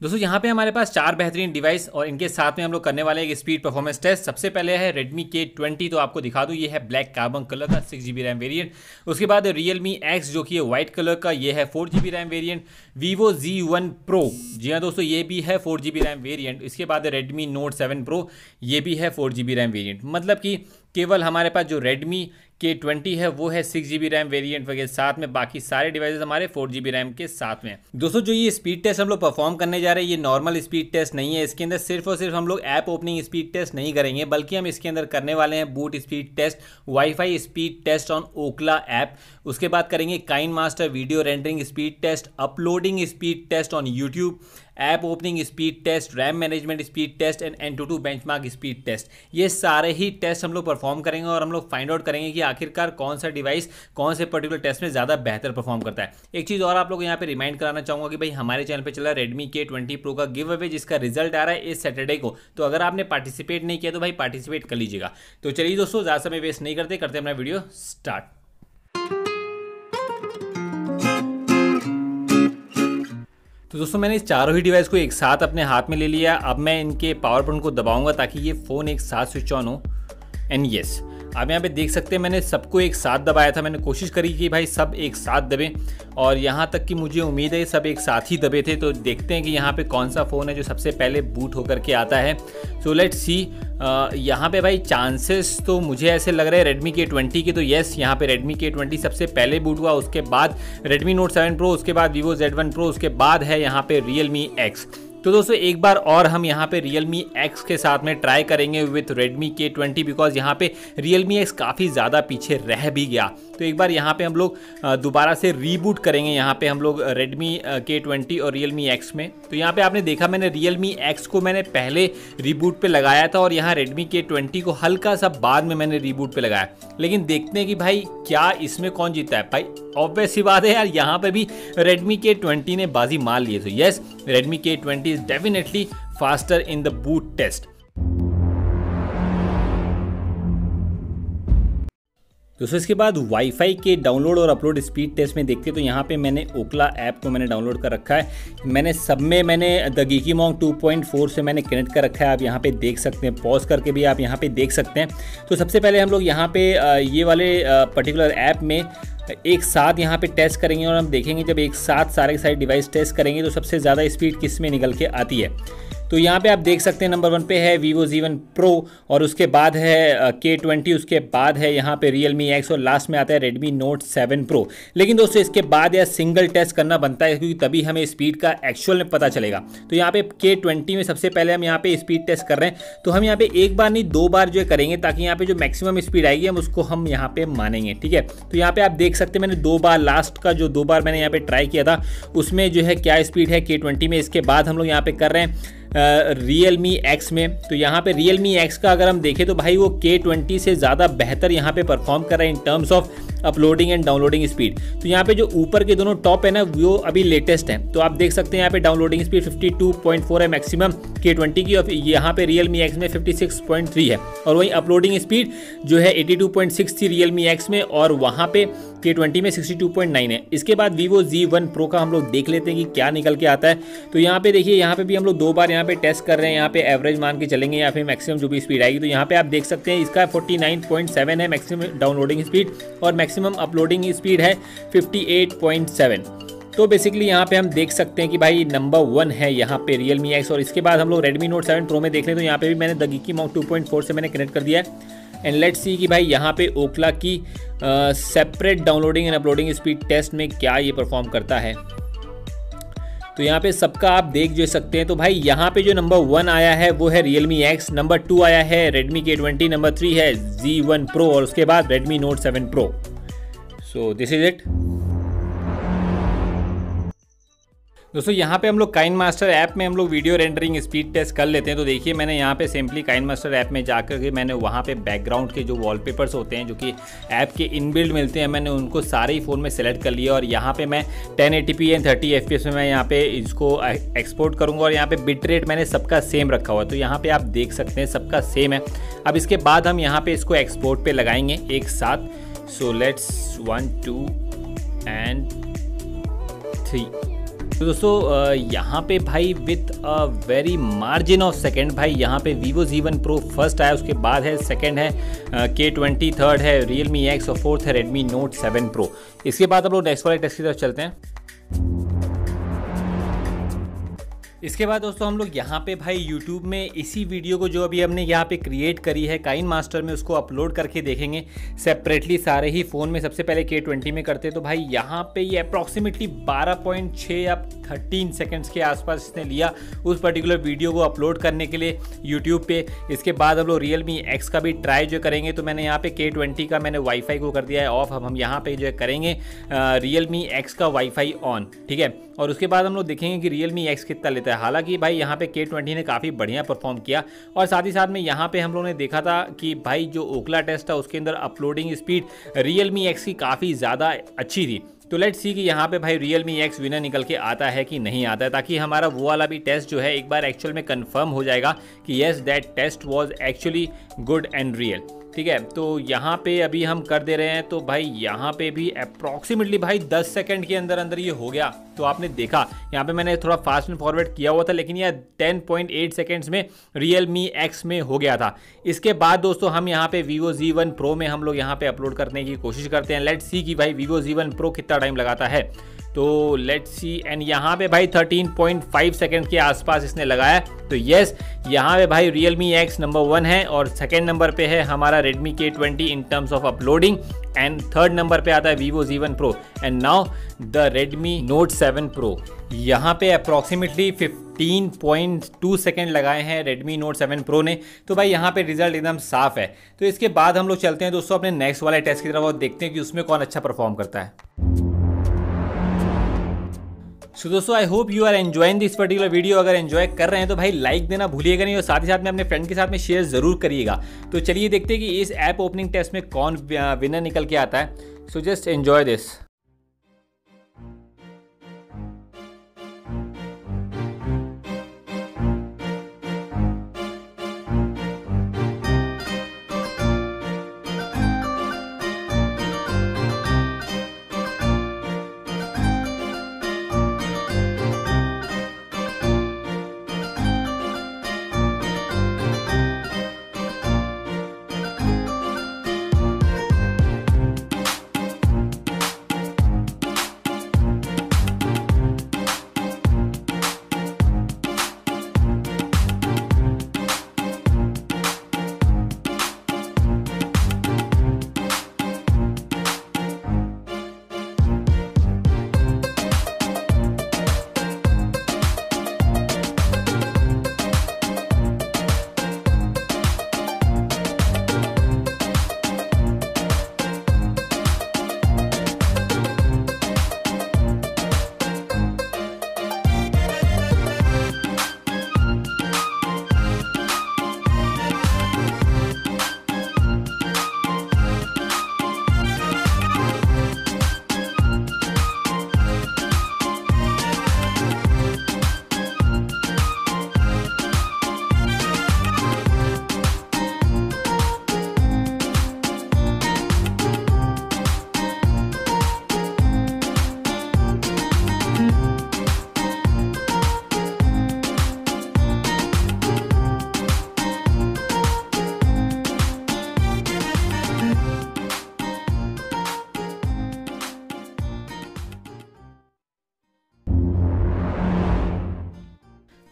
दोस्तों, यहाँ पे हमारे पास चार बेहतरीन डिवाइस और इनके साथ में हम लोग करने वाले एक स्पीड परफॉर्मेंस टेस्ट सबसे पहले है Redmi K20 तो आपको दिखा दूँ, ये है ब्लैक कार्बन कलर का six G B RAM variant उसके बाद Realme X, जो कि है व्हाइट कलर का, ये है four G B RAM variant Vivo Z1 Pro, जी हाँ दोस्तों, ये भी है four G B RAM variant इसके बाद Redmi Note 7 Pro, ये भी है four G B RAM variant मतलब कि केवल हमारे पास जो Redmi के ट्वेंटी है, वो है six G B RAM variant वगैरह साथ में, बाकी सारे डिवाइसेस हमारे फोर जी बी रैम के साथ में दोस्तों, जो ये स्पीड टेस्ट हम लोग परफॉर्म करने जा रहे हैं, ये नॉर्मल स्पीड टेस्ट नहीं है। इसके अंदर सिर्फ़ और सिर्फ़ हम लोग ऐप ओपनिंग स्पीड टेस्ट नहीं करेंगे, बल्कि हम इसके अंदर करने वाले हैं boot speed test wifi speed test on Ookla app उसके बाद करेंगे KineMaster video rendering speed test uploading speed test on YouTube app opening speed test RAM management speed test and AnTuTu bench speed test ये सारे ही test हम लोग perform करेंगे और हम लोग फाइंड आउट करेंगे कि आखिरकार कौन सा डिवाइस कौन से पर्टिकुलर टेस्ट में ज़्यादा बेहतर परफॉर्म करता है? एक चीज़ और आप लोग यहाँ पे रिमाइंड कराना चाहूँगा कि भाई हमारे चैनल पर चला रेडमी के ट्वेंटी प्रो का गिव अवे जिसका रिज़ल्ट आ रहा है इस सैटरडे को। तो अगर आपने पार्टिसिपेट नहीं किया तो भाई पार्टिसिपेट कर लीजिएगा। तो चलिए दोस्तों, ज़्यादा समय वेस्ट नहीं करते करते अपना वीडियो स्टार्ट तो दोस्तों, मैंने इस चारों ही डिवाइस को एक साथ अपने हाथ में ले लिया। अब मैं इनके पावर बटन को दबाऊँगा ताकि ये फ़ोन एक साथ स्विच ऑन हो। एंड यस आप यहाँ पे देख सकते हैं, मैंने सबको एक साथ दबाया था। मैंने कोशिश करी कि भाई सब एक साथ दबें और यहाँ तक कि मुझे उम्मीद है सब एक साथ ही दबे थे। तो देखते हैं कि यहाँ पे कौन सा फ़ोन है जो सबसे पहले बूट होकर के आता है। सो लेट सी यहाँ पे भाई चांसेस तो मुझे ऐसे लग रहे हैं रेडमी के ट्वेंटी के तो येस यहाँ पे रेडमी के ट्वेंटी सबसे पहले बूट हुआ। उसके बाद रेडमी नोट सेवन प्रो उसके बाद वीवो जेड वन प्रो उसके बाद है यहाँ पे रियल मी एक्स तो दोस्तों, एक बार और हम यहाँ पे Realme X के साथ में ट्राई करेंगे विथ Redmi K20 बिकॉज़ यहाँ पे Realme X काफ़ी ज़्यादा पीछे रह भी गया। तो एक बार यहाँ पे हम लोग दोबारा से रीबूट करेंगे यहाँ पे हम लोग Redmi K20 और Realme X में। तो यहाँ पे आपने देखा मैंने Realme X को मैंने पहले रीबूट पे लगाया था और यहाँ Redmi K20 को हल्का सा बाद में मैंने रीबूट पे लगाया। लेकिन देखते हैं कि भाई क्या इसमें कौन जीता है। भाई ऑब्वियस सी बात है यार, यहाँ पे भी Redmi K20 ने बाजी मार लिए है। तो yes Redmi K20 is definitely faster in the boot test. दोस्तों इसके बाद वाईफाई के डाउनलोड और अपलोड स्पीड टेस्ट में देखते तो यहाँ पे मैंने ओकला ऐप को मैंने डाउनलोड कर रखा है। मैंने सब में मैंने द गीकी मॉन्ग 2.4 से मैंने कनेक्ट कर रखा है। आप यहाँ पे देख सकते हैं। पॉज करके भी आप यहाँ पे देख सकते हैं। तो सबसे पहले हम लोग यहाँ पे ये वाले पर्टिकुलर ऐप में एक साथ यहाँ पे टेस्ट करेंगे और हम देखेंगे जब एक साथ सारे सारे डिवाइस टेस्ट करेंगे तो सबसे ज़्यादा स्पीड किसमें निकल के आती है। तो यहाँ पे आप देख सकते हैं नंबर वन पे है वीवो जी वन प्रो और उसके बाद है के ट्वेंटी उसके बाद है यहाँ पे रियल मी एक्स और लास्ट में आता है रेडमी नोट सेवन प्रो लेकिन दोस्तों इसके बाद यह सिंगल टेस्ट करना बनता है क्योंकि तभी हमें स्पीड का एक्चुअल में पता चलेगा तो यहाँ पे के ट्वेंटी में सबसे पहले हम यहाँ पे स्पीड टेस्ट कर रहे हैं तो हम यहाँ पे एक बार नहीं दो बार जो करेंगे ताकि यहाँ पे जो मैक्सिमम स्पीड आएगी हम उसको हम यहाँ पे मानेंगे ठीक है तो यहाँ पे आप देख सकते हैं मैंने दो बार लास्ट का जो दो बार मैंने यहाँ पे ट्राई किया था उसमें जो है क्या स्पीड है के ट्वेंटी में इसके बाद हम लोग यहाँ पे कर रहे हैं रियल मी एक्स में। तो यहाँ पे रियल मी एक्स का अगर हम देखें तो भाई वो के ट्वेंटी से ज़्यादा बेहतर यहाँ पे परफॉर्म कर रहा है in terms of uploading and downloading speed तो यहाँ पे जो ऊपर के दोनों टॉप है ना, वो अभी लेटेस्ट है। तो आप देख सकते हैं यहाँ पे डाउनलोडिंग स्पीड 52.4 है मैक्सिमम के ट्वेंटी की और यहाँ पे रियल मी एक्स में 56.3 है। और वहीं अपलोडिंग स्पीड जो है 82.6 थी रियल मी एक्स में और वहाँ पे के ट्वेंटी में 62.9 है। इसके बाद वीवो जी वन प्रो का हम लोग देख लेते हैं कि क्या निकल के आता है। तो यहाँ पे देखिए, यहाँ पे भी हम लोग दो बार यहाँ पे टेस्ट कर रहे हैं। यहाँ पे एवरेज मान के चलेंगे या फिर मैक्सिमम जो भी स्पीड आएगी। तो यहाँ पे आप देख सकते हैं, इसका 49.7 है मैक्सिमम डाउनलोडिंग स्पीड और मैक्सिमम अपलोडिंग स्पीड है 58.7 तो बेसिकली यहाँ पे हम देख सकते हैं कि भाई नंबर वन है यहाँ पे रियल मी एक्स और इसके बाद हम लोग रेडमी नोट सेवन प्रो में देख लें तो यहाँ पे भी मैंने दगी माउंट टू पॉइंट फोर से मैंने कनेक्ट कर दिया है। एंड लेट्स सी कि भाई यहाँ पे ओखला की separate downloading and uploading speed test में क्या ये परफॉर्म करता है। तो यहाँ पे सबका आप देख जो सकते हैं तो भाई यहाँ पे जो नंबर वन आया है, वो है Realme एक्स नंबर टू आया है Redmi K twenty number three है जी वन प्रो और उसके बाद Redmi Note seven Pro so this is it दोस्तों, यहाँ पे हम लोग काइन मास्टर ऐप में हम लोग वीडियो रेंडरिंग स्पीड टेस्ट कर लेते हैं। तो देखिए, मैंने यहाँ पे सिंपली काइन मास्टर ऐप में जाकर के मैंने वहाँ पे बैकग्राउंड के जो वॉलपेपर्स होते हैं, जो कि ऐप के इनबिल्ड मिलते हैं, मैंने उनको सारे ही फ़ोन में सेलेक्ट कर लिया। और यहाँ पे मैं ten eighty and thirty F में मैं यहाँ पे इसको एक्सपोर्ट करूँगा और यहाँ पर बिट रेट मैंने सबका सेम रखा हुआ है। तो यहाँ पर आप देख सकते हैं, सबका सेम है। अब इसके बाद हम यहाँ पर इसको एक्सपोर्ट पर लगाएँगे एक साथ। So let's one two and three तो दोस्तों यहाँ पे भाई with a very margin of second भाई यहाँ पे Vivo Z one Pro first आया, उसके बाद है सेकेंड है के ट्वेंटी थर्ड है रियल मी एक्स और फोर्थ है रेडमी नोट सेवन प्रो इसके बाद आप लोग नेक्स्ट वाले टेस्ट की तरफ़ चलते हैं। इसके बाद दोस्तों हम लोग यहाँ पे भाई यूट्यूब में इसी वीडियो को जो अभी हमने यहाँ पे क्रिएट करी है काइन मास्टर में उसको अपलोड करके देखेंगे सेपरेटली सारे ही फ़ोन में। सबसे पहले के ट्वेंटी में करते तो भाई यहाँ पे ये अप्रॉक्सीमेटली 12.6 या 13 सेकंड्स के आसपास इसने लिया उस पर्टिकुलर वीडियो को अपलोड करने के लिए यूट्यूब पे। इसके बाद हम लोग रियल मी एक्स का भी ट्राई जो करेंगे तो मैंने यहाँ पे के ट्वेंटी का मैंने वाईफाई को कर दिया है ऑफ़ अब हम यहाँ पे जो है करेंगे रियल मी एक्स का वाईफाई ऑन ठीक है? और उसके बाद हम लोग देखेंगे कि रियल मी एक्स कितना लेता है। हालाँकि भाई, यहाँ पे के ट्वेंटी ने काफ़ी बढ़िया परफॉर्म किया और साथ ही साथ में यहाँ पे हम लोगों ने देखा था कि भाई, जो ओखला टेस्ट था, उसके अंदर uploading speed Realme X की काफ़ी ज़्यादा अच्छी थी। तो लेट्स सी कि यहाँ पे भाई रियल मी एक्स विनर निकल के आता है कि नहीं आता है, ताकि हमारा वो वाला भी टेस्ट जो है एक बार एक्चुअल में कंफर्म हो जाएगा कि yes that test was actually good and real ठीक है तो यहाँ पे अभी हम कर दे रहे हैं तो भाई यहाँ पे भी अप्रॉक्सीमेटली भाई 10 सेकंड के अंदर अंदर ये हो गया तो आपने देखा। यहाँ पे मैंने थोड़ा फास्ट एंड फॉरवर्ड किया हुआ था, लेकिन यह 10.8 सेकंड्स में रियल मी एक्स में हो गया था। इसके बाद दोस्तों हम यहाँ पे वीवो जी वन प्रो में हम लोग यहाँ पे अपलोड करने की कोशिश करते हैं। लेट सी कि भाई वीवो जी वन प्रो कितना टाइम लगाता है। तो लेट्स सी एंड यहाँ पे भाई 13.5 सेकंड के आसपास इसने लगाया। तो यस यहाँ पे भाई Realme X number one है और सेकेंड नंबर पे है हमारा Redmi K twenty in terms of uploading and third number पे आता है Vivo Z one Pro and now the Redmi Note seven Pro यहाँ पे अप्रॉक्सीमेटली 15.2 सेकेंड लगाए हैं Redmi Note 7 Pro ने। तो भाई यहाँ पे रिज़ल्ट एकदम साफ़ है। तो इसके बाद हम लोग चलते हैं दोस्तों अपने नेक्स्ट वाले टेस्ट की तरफ़ और देखते हैं कि उसमें कौन अच्छा परफॉर्म करता है। सो दोस्तों I hope you are enjoying this particular video अगर एंजॉय कर रहे हैं तो भाई लाइक देना भूलिएगा नहीं और साथ ही साथ में अपने फ्रेंड के साथ में शेयर ज़रूर करिएगा। तो चलिए देखते हैं कि इस ऐप ओपनिंग टेस्ट में कौन विनर निकल के आता है। सो जस्ट एंजॉय दिस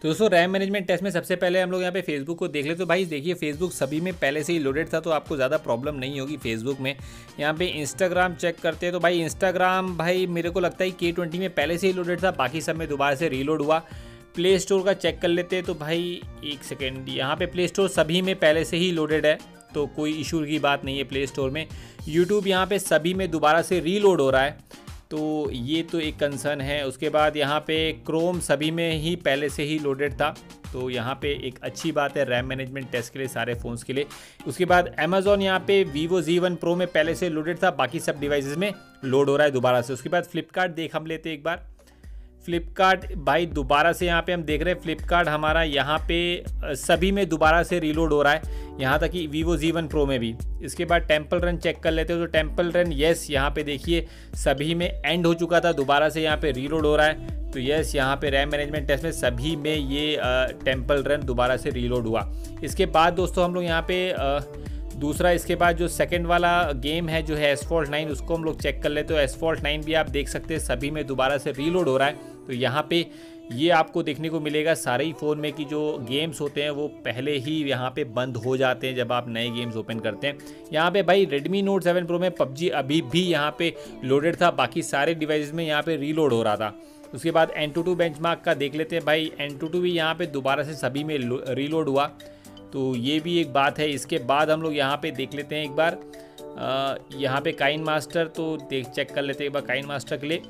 तो दोस्तों रैम मैनेजमेंट टेस्ट में सबसे पहले हम लोग यहाँ पे फेसबुक को देख ले तो भाई, देखिए फेसबुक सभी में पहले से ही लोडेड था तो आपको ज़्यादा प्रॉब्लम नहीं होगी फेसबुक में। यहाँ पे इंस्टाग्राम चेक करते हैं तो भाई इंस्टाग्राम भाई, मेरे को लगता है के ट्वेंटी में पहले से ही लोडेड था, बाकी सब में दोबारा से रीलोड हुआ। प्ले स्टोर का चेक कर लेते हैं तो भाई, एक सेकेंड यहाँ पे प्ले स्टोर सभी में पहले से ही लोडेड है तो कोई इशू की बात नहीं है प्ले स्टोर में। यूट्यूब यहाँ पे सभी में दोबारा से रीलोड हो रहा है। तो ये तो एक कंसर्न है। उसके बाद यहाँ पे क्रोम सभी में ही पहले से ही लोडेड था। तो यहाँ पे एक अच्छी बात है रैम मैनेजमेंट टेस्ट के लिए, सारे फ़ोन्स के लिए। उसके बाद अमेजोन यहाँ पे वीवो जी वन प्रो में पहले से लोडेड था, बाकी सब डिवाइसेस में लोड हो रहा है दोबारा से। उसके बाद फ्लिपकार्ट देख हम लेते एक बार। फ्लिपकार्ट भाई दोबारा से यहाँ पे हम देख रहे हैं फ्लिपकार्ट हमारा यहाँ पे सभी में दोबारा से रीलोड हो रहा है यहाँ तक कि वीवो जी वन प्रो में भी। इसके बाद टेंपल रन चेक कर लेते हो तो टेंपल रन येस यहाँ पे देखिए सभी में एंड हो चुका था दोबारा से यहाँ पे रीलोड हो रहा है तो येस यहाँ पे रैम मैनेजमेंट टेस्ट में सभी में ये टेंपल रन दोबारा से रीलोड हुआ। इसके बाद दोस्तों हम लोग यहाँ पे आ, दूसरा, इसके बाद जो सेकंड वाला गेम है, जो है एसफॉल्ट नाइन उसको हम लोग चेक कर लेते हो। एसफॉल्ट नाइन भी आप देख सकते हैं, सभी में दोबारा से रीलोड हो रहा है। तो यहाँ पे ये आपको देखने को मिलेगा, सारे ही फ़ोन में कि जो गेम्स होते हैं, वो पहले ही यहाँ पे बंद हो जाते हैं जब आप नए गेम्स ओपन करते हैं। यहाँ पे भाई, Redmi Note 7 Pro में PUBG अभी भी यहाँ पे लोडेड था, बाकी सारे डिवाइस में यहाँ पे रीलोड हो रहा था। उसके बाद एन टू का देख लेते हैं भाई एन टू भी यहाँ पे दोबारा से सभी में रीलोड हुआ। तो ये भी एक बात है। इसके बाद हम लोग यहाँ पे देख लेते हैं एक बार। यहाँ पे काइन मास्टर तो देख, चेक कर लेते हैं एक बार काइन मास्टर के लिए।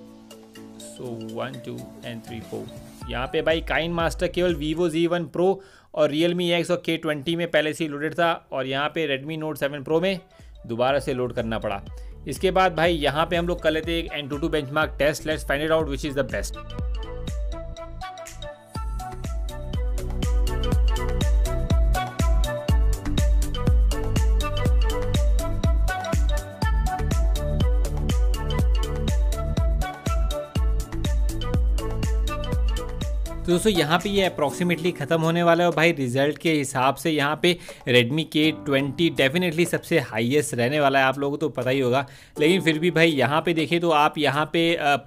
So one two and three four यहाँ पे भाई काइन मास्टर केवल वीवो जी वन प्रो और रियल मी एक्स और के ट्वेंटी में पहले से ही लोडेड था और यहाँ पे रेडमी नोट सेवन प्रो में दोबारा से लोड करना पड़ा। इसके बाद भाई यहाँ पे हम लोग कर लेते हैं एक AnTuTu benchmark test let's find out which is the best तो दोस्तों, यहाँ पे ये अप्रॉक्सीमेटली ख़त्म होने वाला है और भाई रिज़ल्ट के हिसाब से यहाँ पे Redmi K20 डेफिनेटली सबसे हाईएस्ट रहने वाला है। आप लोगों को तो पता ही होगा। लेकिन फिर भी भाई यहाँ पे देखें तो आप यहाँ पे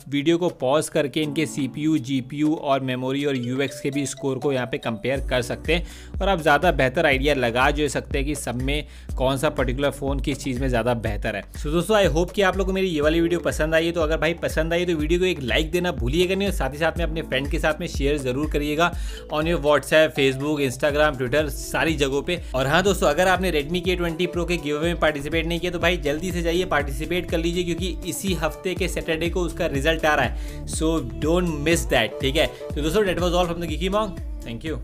वीडियो को पॉज करके इनके CPU GPU और मेमोरी और UX के भी स्कोर को यहाँ पे कंपेयर कर सकते हैं। और आप ज़्यादा बेहतर आइडिया लगा जो सकते हैं कि सब में कौन सा पर्टिकुलर फ़ोन किस चीज़ में ज़्यादा बेहतर है। तो दोस्तों आई होप कि आप लोग को मेरी ये वाली वीडियो पसंद आई है। तो अगर भाई पसंद आई तो वीडियो को एक लाइक देना भूलिएगा नहीं और साथ ही साथ में अपने फ्रेंड के साथ में शेयर ज़रूर करिएगा on your WhatsApp Facebook Instagram Twitter सारी जगहों पे। और हाँ दोस्तों, अगर आपने रेडमी के ट्वेंटी प्रो के गिव में पार्टिसिपेट नहीं किया तो भाई जल्दी से जाइए पार्टिसिपेट कर लीजिए, क्योंकि इसी हफ़्ते के सैटरडे को उसका रिज़ल्ट आ रहा है। सो डोंट मिस दैट ठीक है? तो दोस्तों that was all from the geeky मॉन्ग thank you